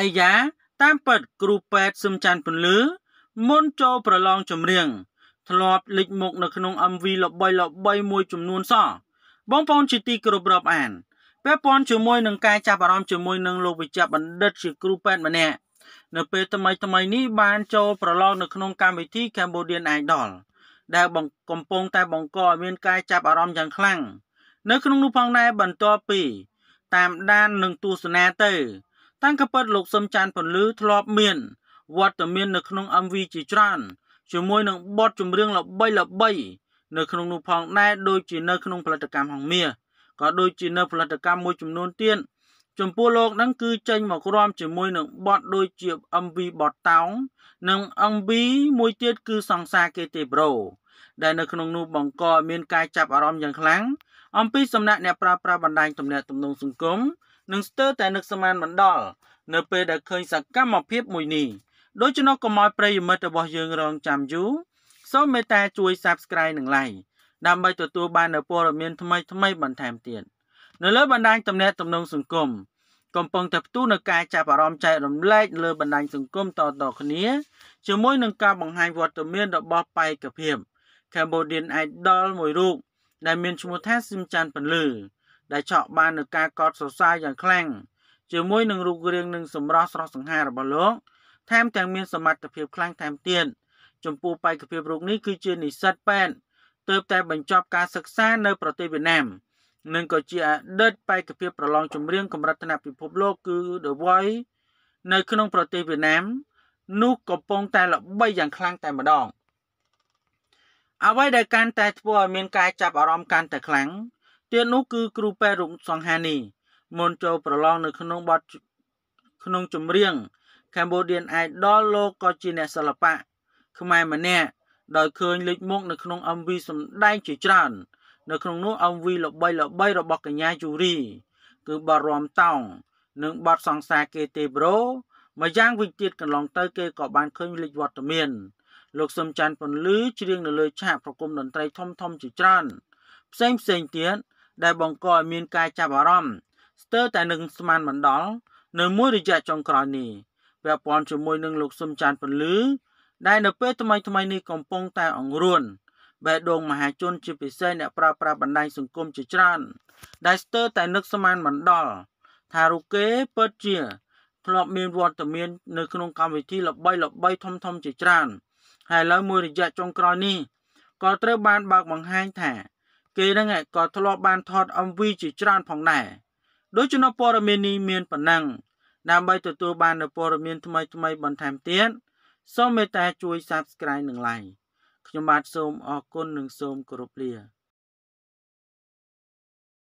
អាយ៉ាតាមពិតគ្រូពេទ្យសឹមច័ន្ទពន្លឺមុនចូលប្រឡងចម្រៀងធ្លាប់លេចមុខនៅក្នុង MV ល្បីល្បីមួយចំនួនសោះបងប្អូនជាទីគោរពរាប់អានពាក់ព័ន្ធជាមួយនឹងការចាប់អារម្មណ៍ជាមួយនឹងលោកវិជ្ជបណ្ឌិតជាគ្រូពេទ្យម្នាក់នៅពេលថ្មីថ្មីនេះបានចូលប្រឡងនៅក្នុងកម្មវិធី Cambodian Idol ដែលកំពុងតែបង្កឲ្យមានការចាប់អារម្មណ៍យ៉ាងខ្លាំងនៅក្នុងនោះផងដែរបន្ទាប់ពី តាមដាននឹងទស្សនាទៅ តាំងកពិតលោកសឹមច័ន្ទពន្លឺធ្លាប់មានវត្តមាននៅក្នុង MV ជាច្រើនជាមួយនឹងបទចម្រៀងល្បីល្បីនៅក្នុងនោះផងដែរដូចជានៅក្នុងផលិតកម្មហងមាសក៏ដូចជានៅផលិតកម្មមួយចំនួនទៀតចំពោះលោកហ្នឹងគឺចេញមករួមជាមួយនឹងបទដូចជា MV បតតោងនិង MV មួយទៀតគឺសង្សារគេទេប្រូដែលនៅក្នុងនោះបង្កឲ្យមានការចាប់អារម្មណ៍យ៉ាងខ្លាំងអំពីសំណាក់អ្នកប្រើប្រាស់បណ្ដាញទំនាក់ទំនងសង្គម និងស្ទើរតែនឹកស្មានមិនដល់នៅពេលដែលឃើញសកម្មភាពមួយនេះដូច្នោះកុំឲ្យប្រិយមិត្តរបស់យើងរងចាំយូរសូមមេត្តាជួយ Subscribe និង Like ដើម្បីទទួលបាននូវព័ត៌មានថ្មីថ្មីបន្ថែមទៀតនៅលើបណ្ដាញទំនាក់ទំនងសង្គមកំពុងតែផ្ទុះនៅការចាប់អារម្មណ៍ចែករំលែកលើបណ្ដាញសង្គមតៗគ្នាជាមួយនឹងការបង្ហាញវត្តមានរបស់បេក្ខភាព Cambodian Idol មួយរូបដែលមានឈ្មោះថាស៊ីមច័ន្ទពន្លឺ ដែលឆក់បាននឹងការកត់សរសើរយ៉ាងខ្លាំងជាមួយនឹងរូបរាងនិងសម្រស់ស្រស់សង្ហារបស់លោកថែមទាំងមានសមត្ថភាពខ្លាំងថែមទៀតចំពោះបេក្ខភាពរូបនេះគឺជានិស្សិតពេទ្យទើបតែបញ្ចប់ការសិក្សានៅប្រទេសវៀតណាមនិងក៏ជាអតីតបេក្ខភាពប្រឡងចម្រៀងកម្រិតថ្នាក់ពិភពលោកគឺ The Voice នៅក្នុងប្រទេសវៀតណាមនោះកំពុងតែល្បីយ៉ាងខ្លាំងតែម្ដងអ្វីដែលកាន់តែធ្វើឲ្យមានការចាប់អារម្មណ៍កាន់តែខ្លាំង ទៀតនោះគឺគ្រូពេទ្យរូបសង្ហានីមុនចូលប្រឡងនៅក្នុងបទក្នុងចម្រៀង Cambodian Idol លោកក៏ជាអ្នកសិល្បៈខ្មែរម្នាក់ដោយឃើញលេចមុខនៅក្នុង MV សម្ដែងជាច្រើន នៅក្នុងនោះ MV ល្បីល្បីរបស់កញ្ញាយូរី គឺបរមតោងនិងបទសង្សារគេទេប្រូមួយយ៉ាងវិញទៀតកន្លងទៅគេក៏បានឃើញលេចវត្តមានលោកសឹមច័ន្ទពន្លឺច្រៀងនៅលើឆាកប្រគំតន្ត្រីធំធំជាច្រើនផ្សេងផ្សេងទៀត ដែលបង្កឲ្យមានការចាប់អារម្មណ៍ស្ទើរតែនឹងស្មានមិនដល់នៅមួយរយៈចុងក្រោយនេះពាក់ព័ន្ធជាមួយនឹងលោកសឹមច័ន្ទពន្លឺដែលនៅពេលថ្មីថ្មីនេះកំពុងតែអង្រួនបេះដូងមហាជនជាពិសេសអ្នកប្រើប្រាស់បណ្ដាញសង្គមជាច្រើនដែលស្ទើរតែនឹកស្មានមិនដល់ថារូគេពិតជាធ្លាប់មានវត្តមាននៅក្នុងកម្មវិធីល្បីល្បីធំធំជាច្រើនហើយឥឡូវមួយរយៈចុងក្រោយនេះក៏ត្រូវបានបើកបង្ហាញថា គេនឹងក៏ធ្លាប់បានថត MV ជាច្រើនផងដែរដូច្នោះព័ត៌មាននេះមានប៉ុណ្ណឹងដើម្បីទទួលបាននូវព័ត៌មានថ្មីថ្មីបន្ថែមទៀតសូមមេត្តាជួយ Subscribe និង Like ខ្ញុំបាទសូមអរគុណនិងសូមគោរពលា